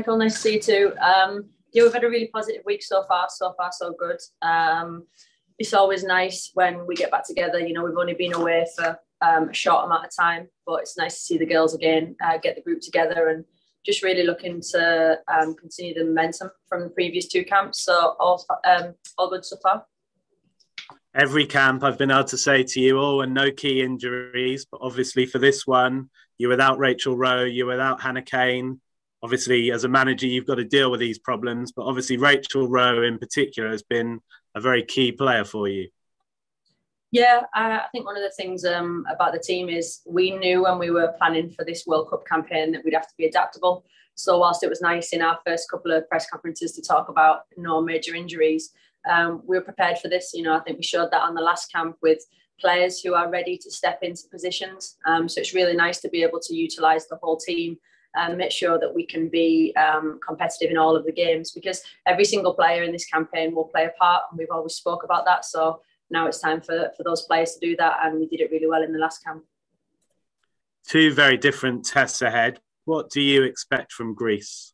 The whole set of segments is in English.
Michael, nice to see you too. Um, yeah, we've had a really positive week so far. So far, so good. Um, it's always nice when we get back together. You know, we've only been away for um, a short amount of time, but it's nice to see the girls again, uh, get the group together, and just really looking to um, continue the momentum from the previous two camps. So all, um, all good so far. Every camp I've been able to say to you, oh, and no key injuries, but obviously for this one, you're without Rachel Rowe, you're without Hannah Cain. Obviously, as a manager, you've got to deal with these problems, but obviously Rachel Rowe in particular has been a very key player for you. Yeah, I think one of the things um, about the team is we knew when we were planning for this World Cup campaign that we'd have to be adaptable. So whilst it was nice in our first couple of press conferences to talk about no major injuries, um, we were prepared for this. You know, I think we showed that on the last camp with players who are ready to step into positions. Um, so it's really nice to be able to utilise the whole team and make sure that we can be um, competitive in all of the games because every single player in this campaign will play a part, and we've always spoke about that. So now it's time for, for those players to do that. And we did it really well in the last camp. Two very different tests ahead. What do you expect from Greece?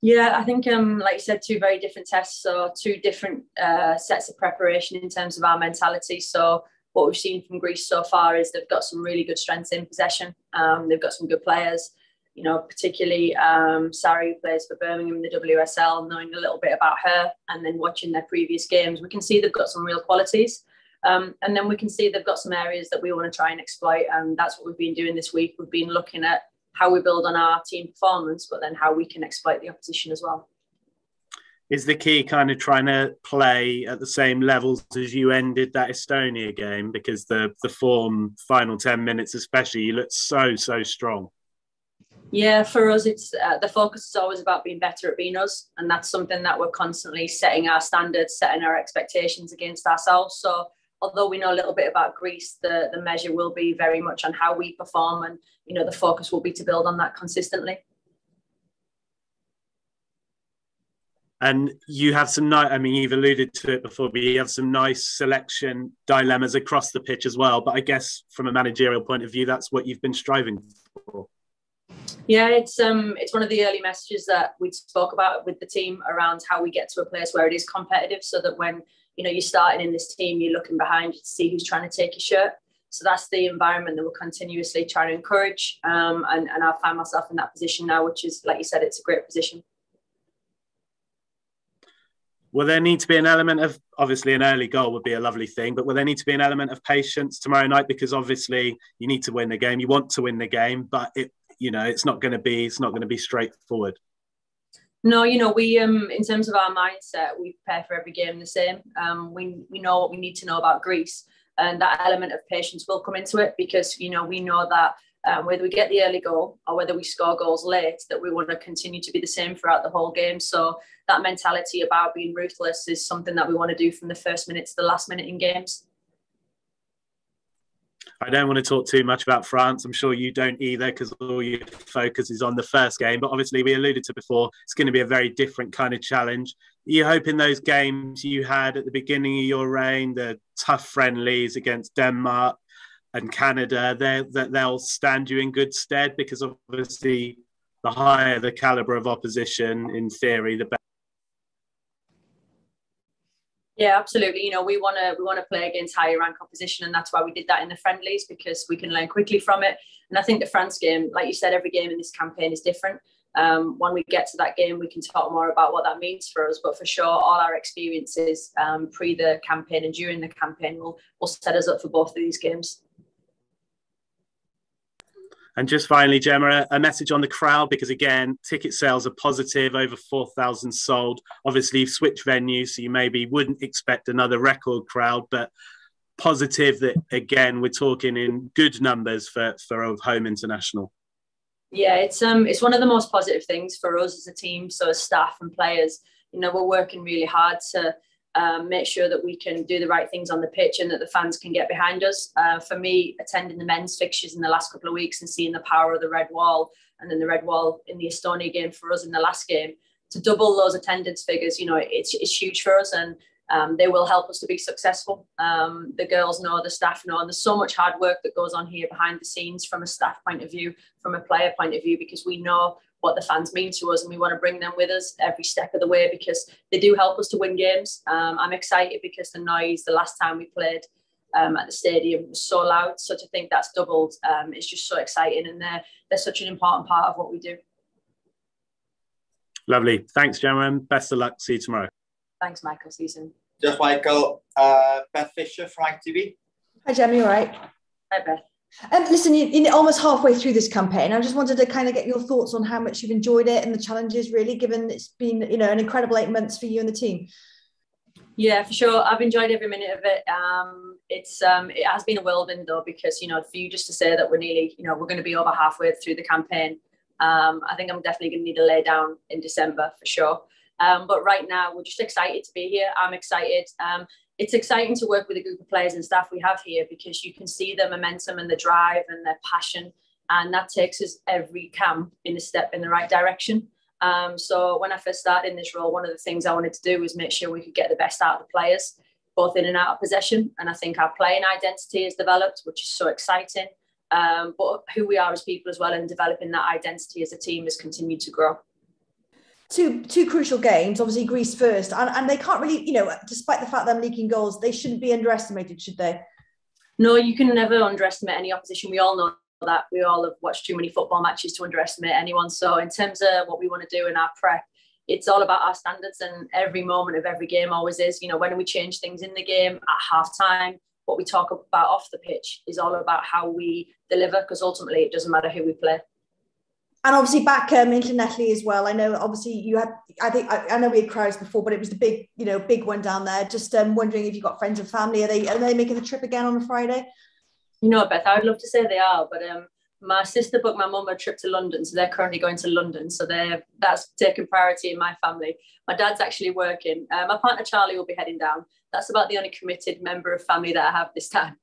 Yeah, I think, um, like you said, two very different tests. So, two different uh, sets of preparation in terms of our mentality. So, what we've seen from Greece so far is they've got some really good strengths in possession. Um, they've got some good players you know, particularly um, Sarri, who plays for Birmingham in the WSL, knowing a little bit about her and then watching their previous games, we can see they've got some real qualities. Um, and then we can see they've got some areas that we want to try and exploit. And that's what we've been doing this week. We've been looking at how we build on our team performance, but then how we can exploit the opposition as well. Is the key kind of trying to play at the same levels as you ended that Estonia game? Because the the form, final 10 minutes especially, you looked so, so strong. Yeah, for us, it's uh, the focus is always about being better at being us, and that's something that we're constantly setting our standards, setting our expectations against ourselves. So, although we know a little bit about Greece, the the measure will be very much on how we perform, and you know the focus will be to build on that consistently. And you have some nice, I mean, you've alluded to it before, but you have some nice selection dilemmas across the pitch as well. But I guess from a managerial point of view, that's what you've been striving for. Yeah, it's um it's one of the early messages that we spoke about with the team around how we get to a place where it is competitive, so that when you know you're starting in this team, you're looking behind you to see who's trying to take your shirt. So that's the environment that we're continuously trying to encourage, um, and and I find myself in that position now, which is like you said, it's a great position. Will there need to be an element of obviously an early goal would be a lovely thing, but will there need to be an element of patience tomorrow night because obviously you need to win the game, you want to win the game, but it you know it's not going to be it's not going to be straightforward no you know we um in terms of our mindset we prepare for every game the same um we we know what we need to know about greece and that element of patience will come into it because you know we know that um, whether we get the early goal or whether we score goals late, that we want to continue to be the same throughout the whole game. So that mentality about being ruthless is something that we want to do from the first minute to the last minute in games. I don't want to talk too much about France. I'm sure you don't either because all your focus is on the first game. But obviously, we alluded to before, it's going to be a very different kind of challenge. You hope in those games you had at the beginning of your reign, the tough friendlies against Denmark and Canada, that they'll stand you in good stead because obviously, the higher the caliber of opposition, in theory, the better yeah, absolutely. You know, we want to we want to play against higher rank opposition, and that's why we did that in the friendlies because we can learn quickly from it. And I think the France game, like you said, every game in this campaign is different. Um, when we get to that game, we can talk more about what that means for us. But for sure, all our experiences um, pre the campaign and during the campaign will will set us up for both of these games. And just finally, Gemma, a message on the crowd because again, ticket sales are positive, over 4,000 sold. Obviously, you've switched venues, so you maybe wouldn't expect another record crowd, but positive that again, we're talking in good numbers for, for home international. Yeah, it's um it's one of the most positive things for us as a team, so as staff and players. You know, we're working really hard to um, make sure that we can do the right things on the pitch and that the fans can get behind us. Uh, for me, attending the men's fixtures in the last couple of weeks and seeing the power of the red wall and then the red wall in the Estonia game for us in the last game to double those attendance figures, you know, it's, it's huge for us and um, they will help us to be successful. Um, the girls know, the staff know, and there's so much hard work that goes on here behind the scenes from a staff point of view, from a player point of view, because we know what the fans mean to us, and we want to bring them with us every step of the way because they do help us to win games. Um, I'm excited because the noise the last time we played um, at the stadium was so loud. So to think that's doubled um, is just so exciting, and they're they're such an important part of what we do. Lovely. Thanks, Gemma. Best of luck. See you tomorrow. Thanks, Michael. See you soon. Just Michael, uh, Beth Fisher, Frank itv Hi, Gemma. All right. Hi, Beth. Um, listen, you're almost halfway through this campaign. I just wanted to kind of get your thoughts on how much you've enjoyed it and the challenges, really, given it's been, you know, an incredible eight months for you and the team. Yeah, for sure. I've enjoyed every minute of it. Um, it's um, it has been a whirlwind though, because you know, for you just to say that we're nearly, you know, we're going to be over halfway through the campaign. Um, I think I'm definitely going to need a lay down in December for sure. Um, but right now, we're just excited to be here. I'm excited. Um, it's exciting to work with a group of players and staff we have here because you can see the momentum and the drive and their passion, and that takes us every camp in a step in the right direction. Um, so when I first started in this role, one of the things I wanted to do was make sure we could get the best out of the players, both in and out of possession. And I think our playing identity has developed, which is so exciting. Um, but who we are as people as well, and developing that identity as a team has continued to grow two two crucial games. Obviously, Greece first, and, and they can't really, you know, despite the fact that they're leaking goals, they shouldn't be underestimated, should they? No, you can never underestimate any opposition. We all know that. We all have watched too many football matches to underestimate anyone. So, in terms of what we want to do in our prep, it's all about our standards, and every moment of every game always is. You know, when we change things in the game at half time, what we talk about off the pitch is all about how we deliver, because ultimately it doesn't matter who we play and obviously back um, internationally as well. I know obviously you had, I think, I, I, know we had crowds before, but it was the big, you know, big one down there. Just um, wondering if you've got friends and family. Are they, are they making the trip again on a Friday? You know, Beth, I would love to say they are, but um, my sister booked my mum a trip to London, so they're currently going to London. So they're that's taking priority in my family. My dad's actually working. Uh, my partner Charlie will be heading down. That's about the only committed member of family that I have this time.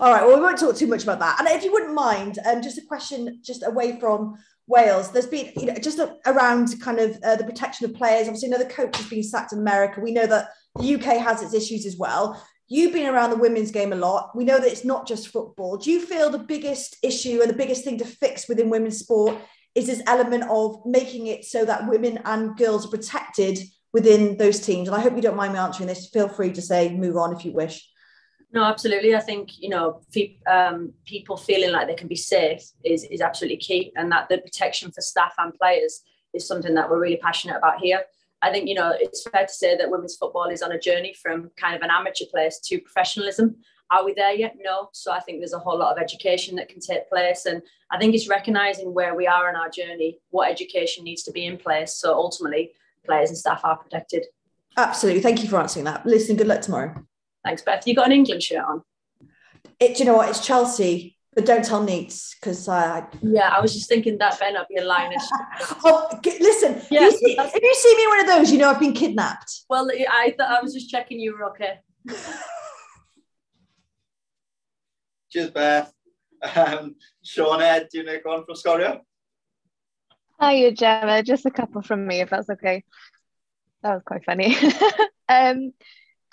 All right. Well, we won't talk too much about that. And if you wouldn't mind, um, just a question, just away from Wales. There's been, you know, just around kind of uh, the protection of players. Obviously, another coach has been sacked in America. We know that the UK has its issues as well. You've been around the women's game a lot. We know that it's not just football. Do you feel the biggest issue and the biggest thing to fix within women's sport is this element of making it so that women and girls are protected within those teams? And I hope you don't mind me answering this. Feel free to say move on if you wish. No, absolutely. I think you know um, people feeling like they can be safe is is absolutely key, and that the protection for staff and players is something that we're really passionate about here. I think you know it's fair to say that women's football is on a journey from kind of an amateur place to professionalism. Are we there yet? No. So I think there's a whole lot of education that can take place, and I think it's recognizing where we are in our journey, what education needs to be in place, so ultimately players and staff are protected. Absolutely. Thank you for answering that. Listen, good luck tomorrow. Thanks, Beth. You got an England shirt on? It, you know what? It's Chelsea, but don't tell Neats because I. Yeah, I was just thinking that better not be a lioness. oh, listen. Yeah, you see, if you see me in one of those, you know I've been kidnapped. Well, I thought I was just checking you were okay. Cheers, Beth. Um, Sioned, do you know one from Sgorio? Hiya, Gemma. Just a couple from me, if that's okay. That was quite funny. um,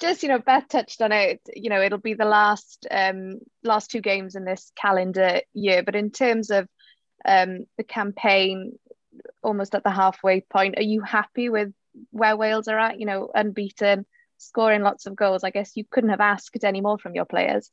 just you know beth touched on it you know it'll be the last um last two games in this calendar year. But in terms of um the campaign almost at the halfway point are you happy with where wales are at? You know unbeaten scoring lots of goals. I guess you couldn't have asked any more from your players.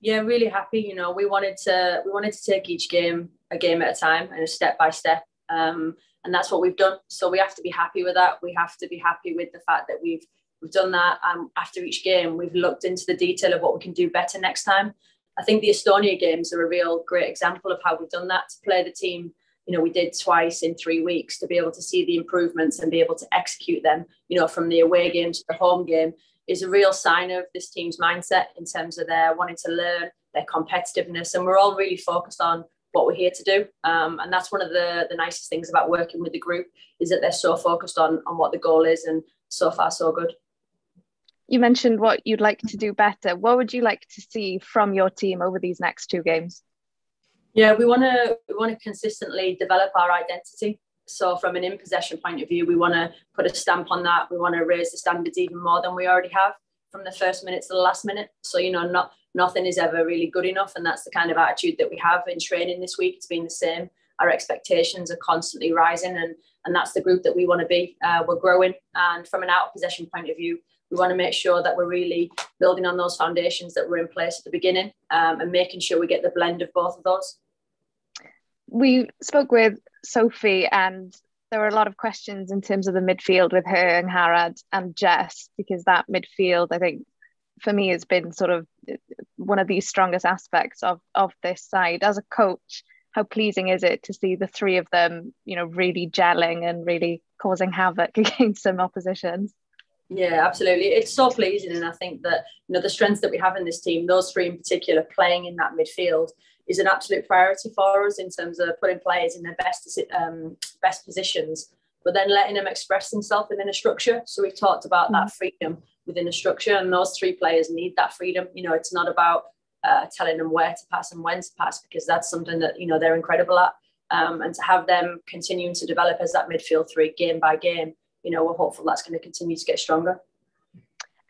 Yeah really happy. You know we wanted to we wanted to take each game a game at a time and a step by step. Um and that's what we've done. So we have to be happy with that. We have to be happy with the fact that we've We've done that um, after each game. We've looked into the detail of what we can do better next time. I think the Estonia games are a real great example of how we've done that to play the team. You know, we did twice in three weeks to be able to see the improvements and be able to execute them, you know, from the away game to the home game is a real sign of this team's mindset in terms of their wanting to learn, their competitiveness. And we're all really focused on what we're here to do. Um, and that's one of the, the nicest things about working with the group is that they're so focused on, on what the goal is. And so far, so good you mentioned what you'd like to do better. What would you like to see from your team over these next two games? Yeah, we want to we want to consistently develop our identity. So from an in possession point of view, we want to put a stamp on that. We want to raise the standards even more than we already have from the first minute to the last minute. So you know, not nothing is ever really good enough, and that's the kind of attitude that we have in training this week. It's been the same. our expectations are constantly rising, and and that's the group that we want to be. Uh, we're growing, and from an out of possession point of view, we want to make sure that we're really building on those foundations that were in place at the beginning, um, and making sure we get the blend of both of those. We spoke with Sophie, and there were a lot of questions in terms of the midfield with her and Harad and Jess, because that midfield, I think, for me, has been sort of one of the strongest aspects of of this side. As a coach, how pleasing is it to see the three of them, you know, really gelling and really causing havoc against some oppositions? Yeah, absolutely. It's so pleasing, and I think that you know the strengths that we have in this team, those three in particular, playing in that midfield, is an absolute priority for us in terms of putting players in their best um, best positions, but then letting them express themselves within a structure. So we've talked about mm-hmm. that freedom within a structure, and those three players need that freedom. You know, it's not about uh, telling them where to pass and when to pass because that's something that you know they're incredible at. Um, and to have them continuing to develop as that midfield three game by game, you know, we're hopeful that's going to continue to get stronger.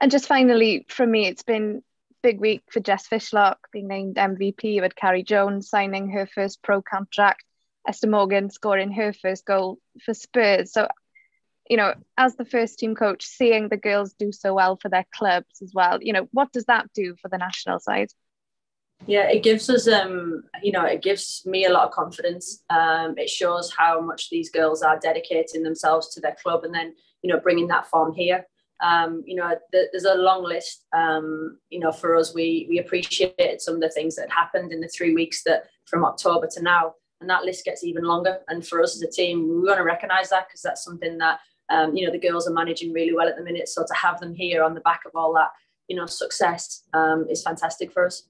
And just finally, for me, it's been big week for Jess Fishlock being named MVP with Carrie Jones signing her first pro contract, Esther Morgan scoring her first goal for Spurs. So, you know, as the first team coach, seeing the girls do so well for their clubs as well, you know, what does that do for the national side? Yeah, it gives us, um, you know, it gives me a lot of confidence. Um, it shows how much these girls are dedicating themselves to their club, and then, you know, bringing that form here. Um, you know, th- there's a long list. Um, you know, for us, we we appreciated some of the things that happened in the three weeks that from October to now, and that list gets even longer. And for us as a team, we want to recognise that because that's something that um, you know the girls are managing really well at the minute. So to have them here on the back of all that, you know, success um, is fantastic for us.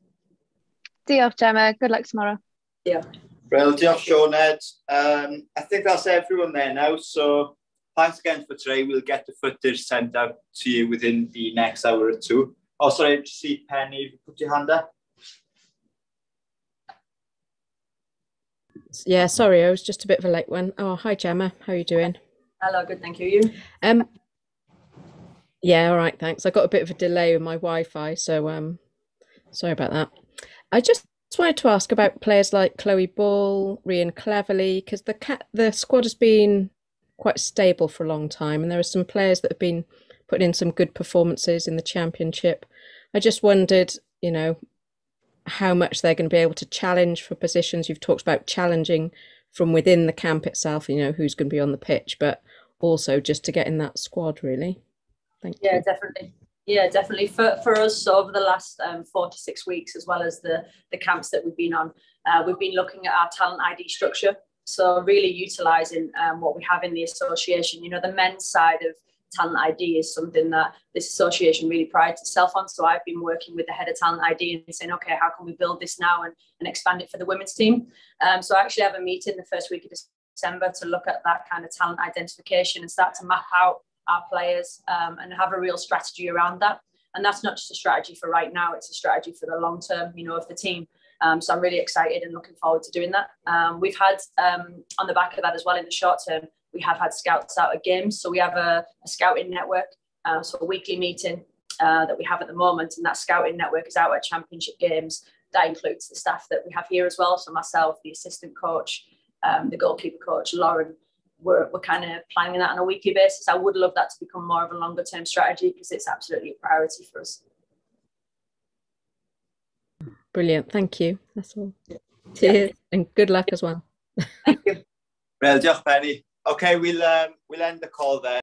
Diolch, Gemma. Good luck tomorrow. Yeah. Well, diolch, Sioned. Um, I think that's everyone there now. So thanks again for today. We'll get the footage sent out to you within the next hour or two. Oh, sorry, to see Penny, put your hand up. Yeah, sorry, I was just a bit of a late one. Oh, hi Gemma, how are you doing? Hello, good, thank you. You? Um, yeah, all right, thanks. I got a bit of a delay with my Wi-Fi, so um, sorry about that. I just wanted to ask about players like Chloe Ball, Rhian Cleverly, because the cat the squad has been quite stable for a long time, and there are some players that have been putting in some good performances in the championship. I just wondered, you know, how much they're going to be able to challenge for positions. You've talked about challenging from within the camp itself, you know, who's going to be on the pitch, but also just to get in that squad, really. Thank yeah, you. definitely. Yeah, definitely. For, for us, over the last um, four to six weeks, as well as the, the camps that we've been on, uh, we've been looking at our talent ID structure. So, really utilising um, what we have in the association. You know, the men's side of talent ID is something that this association really prides itself on. So, I've been working with the head of talent ID and saying, okay, how can we build this now and, and expand it for the women's team? Um, so, I actually have a meeting the first week of December to look at that kind of talent identification and start to map out our players um, and have a real strategy around that. And that's not just a strategy for right now; it's a strategy for the long term, you know, of the team. Um, so I'm really excited and looking forward to doing that. Um, we've had um, on the back of that as well in the short term, we have had scouts out at games. So we have a, a scouting network, uh, so a weekly meeting uh, that we have at the moment, and that scouting network is out at championship games. That includes the staff that we have here as well. So myself, the assistant coach, um, the goalkeeper coach, Lauren, we're, we're kind of planning that on a weekly basis. I would love that to become more of a longer term strategy because it's absolutely a priority for us. Brilliant. Thank you. That's all. Cheers yeah. and good luck as well. Thank you. Well, diolch Penny. Okay, we'll um, we'll end the call there.